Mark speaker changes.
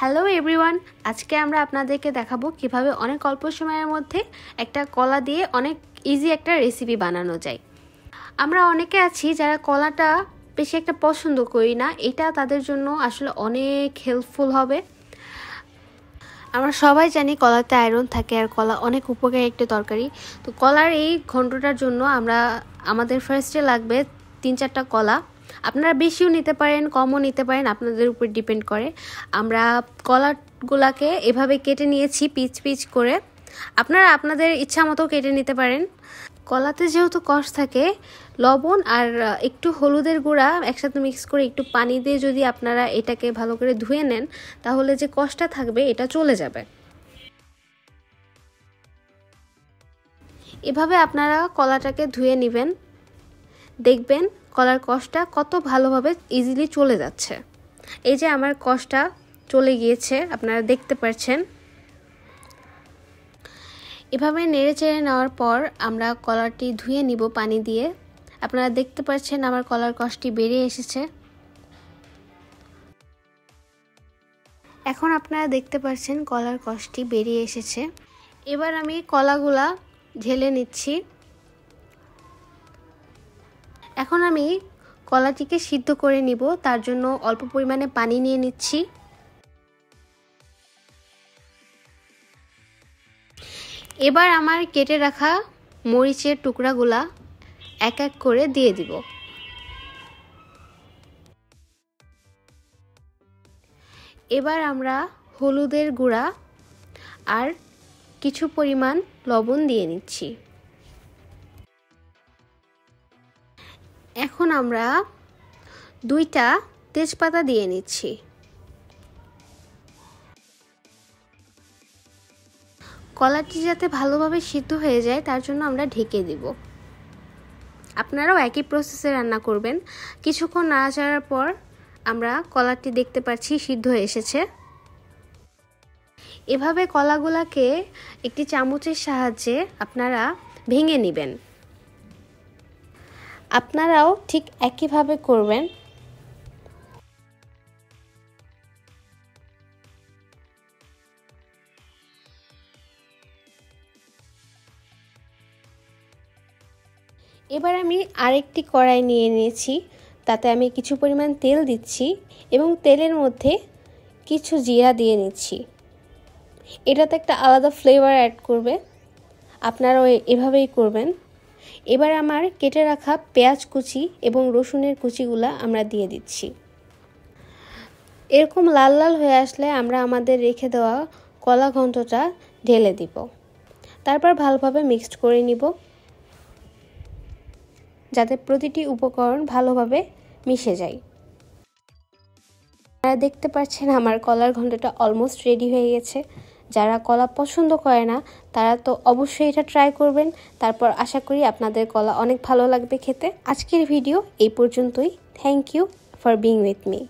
Speaker 1: Hello everyone, আজকে আমরা আপনাদেরকে দেখাবো কীভাবে অনেক অল্প সময়ের মধ্যে একটা কলা দিয়ে অনেক ইজি একটা রেসিপি বানানো যায়। আমরা অনেকে আছি যারা কলাটা বেশি একটা পছন্দ করি না, এটা তাদের জন্য আসলে অনেক হেল্পফুল হবে। আমরা সবাই জানি কলাতে আয়রন থাকে আর কলা অনেক উপকারী একটা তরকারি। তো কলার এই ঘন্টটার জন্য আমরা, আমাদের ফার্স্টে লাগবে তিন চারটা কলা। আপনারা বেশিও নিতে পারেন, কমও নিতে পারেন, আপনাদের উপর ডিপেন্ড করে। আমরা কলাগুলাকে এভাবে কেটে নিয়েছি পিচ পিচ করে। আপনারা আপনাদের ইচ্ছা মতো কেটে নিতে পারেন। কলাতে যেহেতু কষ থাকে, লবণ আর একটু হলুদের গুঁড়া একসাথে মিক্স করে একটু পানি দিয়ে যদি আপনারা এটাকে ভালো করে ধুয়ে নেন, তাহলে যে কষটা থাকবে এটা চলে যাবে। এভাবে আপনারা কলাটাকে ধুয়ে নেবেন। দেখবেন কলার কষটা কত ভালোভাবে ইজিলি চলে যাচ্ছে। এই যে আমার কষটা চলে গিয়েছে, আপনারা দেখতে পাচ্ছেন এভাবে নেড়ে চেড়ে নেওয়ার পর আমরা কলারটি ধুয়ে নিব পানি দিয়ে। আপনারা দেখতে পাচ্ছেন আমার কলার কষটি বেরিয়ে এসেছে। এখন আপনারা দেখতে পাচ্ছেন কলার কষটি বেরিয়ে এসেছে। এবার আমি কলাগুলা ঢেলে নিচ্ছি। এখন আমি কলাটিকে সিদ্ধ করে নিব, তার জন্য অল্প পরিমাণে পানি নিয়ে নিচ্ছি। এবার আমার কেটে রাখা মরিচের টুকরাগুলা এক এক করে দিয়ে দিব। এবার আমরা হলুদের গুঁড়া আর কিছু পরিমাণ লবণ দিয়ে নিচ্ছি। এখন আমরা দুইটা তেজপাতা দিয়ে নিচ্ছি। কলাটি যাতে ভালোভাবে সিদ্ধ হয়ে যায়, তার জন্য আমরা ঢেকে দিব। আপনারাও একই প্রসেসে রান্না করবেন। কিছুক্ষণ না নাড়াচাড়ার পর আমরা কলাটি দেখতে পাচ্ছি সিদ্ধ হয়ে এসেছে। এভাবে কলাগুলাকে একটি চামচের সাহায্যে আপনারা ভেঙে নেবেন। আপনারাও ঠিক একইভাবে করবেন। এবার আমি আরেকটি কড়াই নিয়ে নিয়েছি, তাতে আমি কিছু পরিমাণ তেল দিচ্ছি এবং তেলের মধ্যে কিছু জিরা দিয়ে নিচ্ছি। এটাতে একটা আলাদা ফ্লেভার অ্যাড করবে। আপনারাও এভাবেই করবেন। এবার আমার কেটে রাখা পেঁয়াজ কুচি এবং রসুনের কুচিগুলা আমরা দিয়ে দিচ্ছি। এরকম লাল লাল হয়ে আসলে আমরা আমাদের রেখে দেওয়া কলা ঘন্টটা ঢেলে দিব। তারপর ভালোভাবে মিক্সড করে নিব। যাতে প্রতিটি উপকরণ ভালোভাবে মিশে যায়। আপনারা দেখতে পাচ্ছেন আমার কলার ঘন্টটা অলমোস্ট রেডি হয়ে গেছে। যারা কলা পছন্দ করে না, তারা তো অবশ্যই এটা ট্রাই করবেন। তারপর আশা করি আপনাদের কলা অনেক ভালো লাগবে খেতে। আজকের ভিডিও এই পর্যন্তই। Thank you for being with me